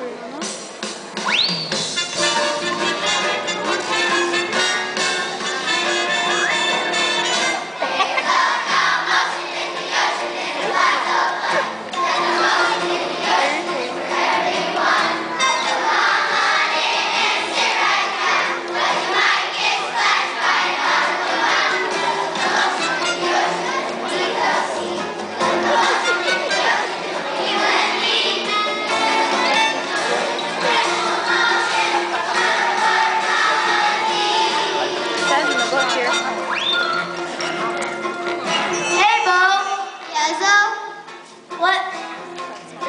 buyurunuz. Pezzo? What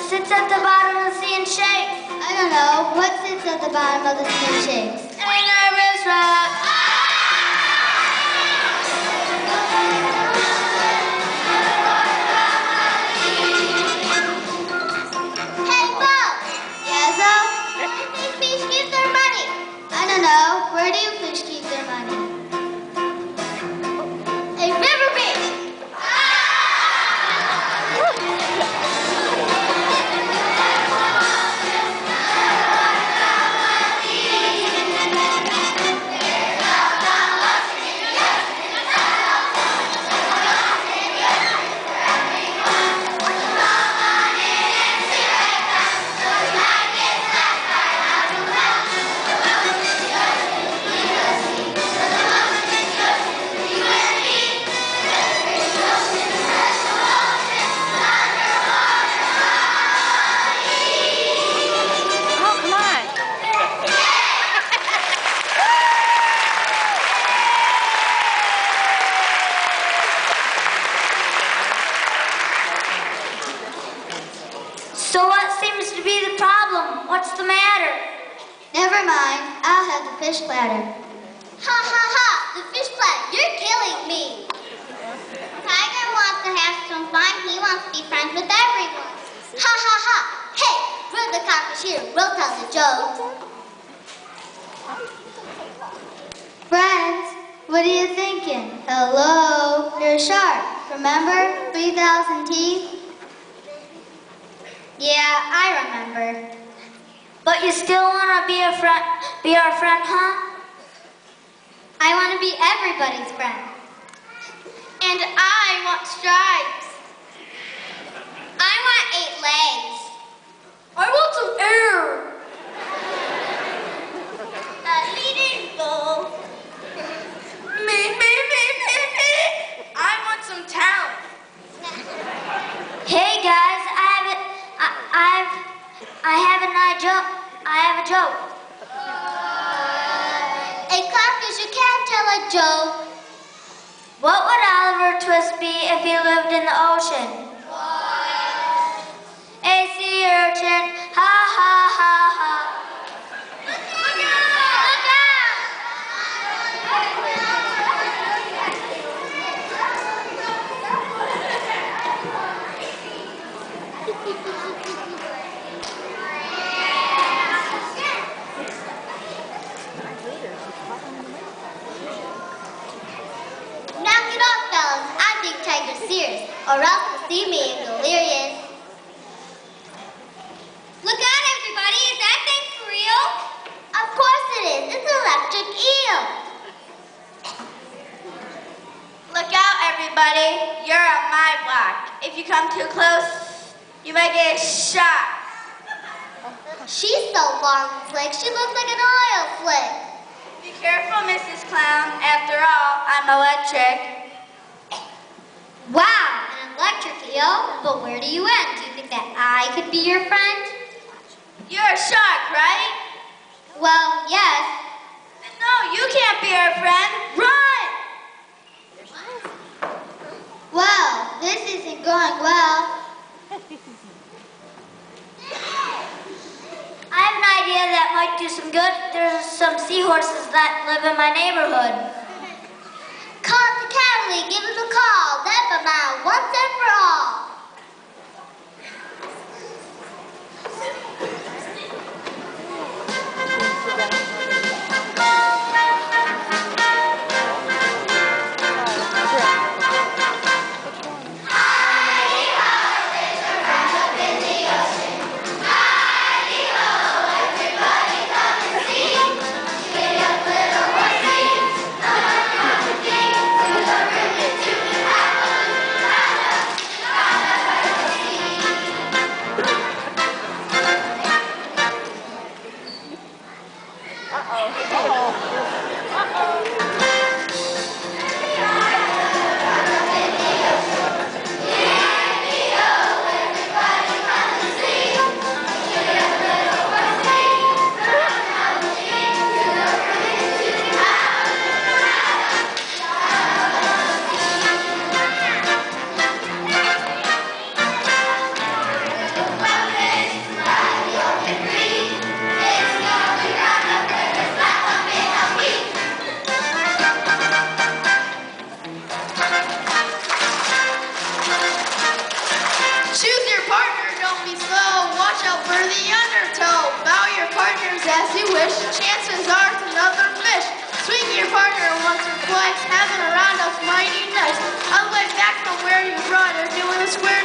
sits at the bottom of the sea and shakes? I don't know. What sits at the bottom of the sea and shakes? A nervous rock. What's the matter? Never mind. I'll have the fish platter. Ha ha ha! The fish platter. You're killing me. Tiger wants to have some fun. He wants to be friends with everyone. Ha ha ha! Hey, we're the cockfish here. We'll tell the joke. Friends, what are you thinking? Hello, you're a shark. Remember 3,000 teeth? Yeah, I remember. But you still want to be a friend, be our friend, huh? I want to be everybody's friend. And I want stripes. I want eight legs. I want some air. A leading bull. Me, me, me, me, me. I want some talent. Hey guys, I have it. I, I've, I have an eye joke. I have a joke. A cockfish, you can't tell a joke. What would Oliver Twist be if he lived in the ocean? A sea urchin. Ha ha ha ha. Look out! Knock it off, fellas. I serious, or else we'll see me in delirious. Look out, everybody. Is that thing for real? Of course it is. It's an electric eel. Look out, everybody. You're on my block. If you come too close, you might get shot. She's so long and slick, she looks like an oil slick. Be careful, Mrs. Clown. After all, I'm electric. Wow, an electric eel? But where do you end? Do you think that I could be your friend? You're a shark, right? Well, yes. No, you can't be our friend. Run! Well, this isn't going well. I have an idea that might do some good. There's some seahorses that live in my neighborhood. The give us a call. Them out once and for all. the undertow. Bow your partners as you wish. Chances are it's another fish. Swing your partner once or twice. Having a roundup mighty nice. On the way back from where you brought her, doing a square